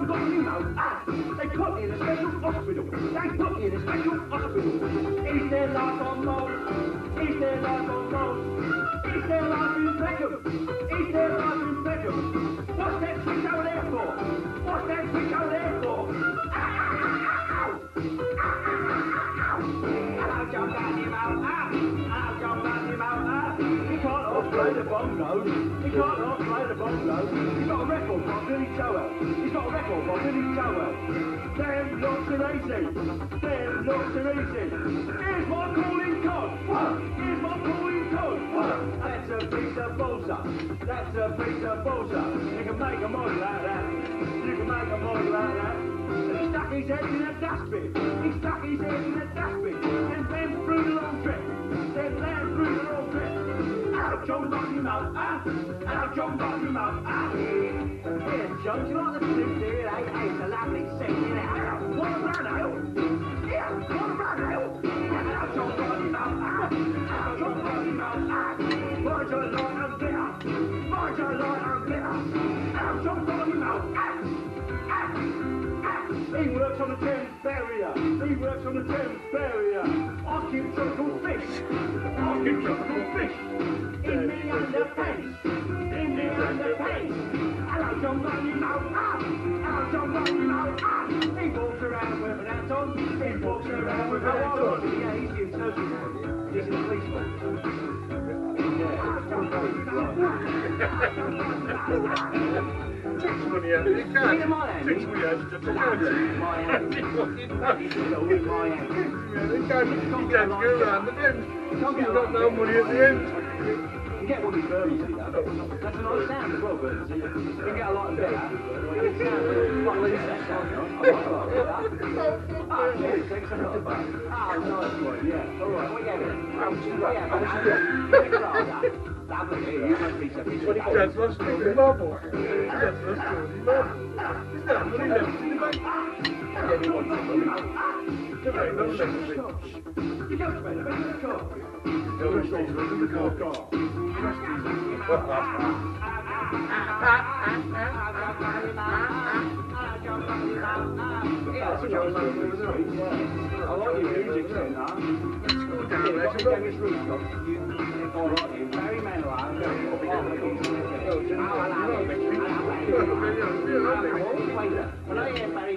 Rocky Mouse. Ah, they put in a special hospital. They put in a special hospital. Is there life on Mars? Is there life on Mars? Is there life in Peckham? Is there life in Peckham? Play the bongos. He can't not play the bongos. He's got a record box in his toe. He's got a record box in his toe. Damn, looks are easy. Damn, looks are easy. Here's my calling card. Here's my calling card. That's a piece of balsa. That's a piece of balsa. You can make a model like that. You can make a model like that. He stuck his head in a dustbin. He stuck his head in a dustbin. And then through the long Rocky Mouse. Ah, hello, John Rocky Mouse. Ah. Here, John, do you like the flute here? Eh? Hey, it's a lovely scene, isn't it? What a run, Al. Yeah, what a run, Al. Hello, John Rocky Mouse. Ah, hello, John Rocky Mouse. Ah, Roger, light and glitter. Roger, light and glitter. Hello, John Rocky Mouse. Ah, ah, ah. He works on the Thames barrier. He works on the Thames barrier. I keep tropical fish. I keep tropical fish. In In the Rocky Mouse. Ah, hello, John Rocky Mouse. Ah, he walks around with an. He walks around with an. Yeah, he's go around the bend. He's got no money at the end. You get one with Burmese, you know. That's a nice sound as well, Burmese. You get a lot better. It sounds like you like that. Ah, cheers, thanks a lot. Ah, nice one, yeah. All right, what you having? Yeah, but that's Lovely, you must be so But he can't lost the marble. He can't lost the marble. He's not money left in the bank. There ain't no left in the bank. You go to bed, I bet you're a coffee. The rest is in the car. The rest is in the car. When I hear Barry